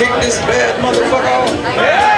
kick this bad motherfucker off.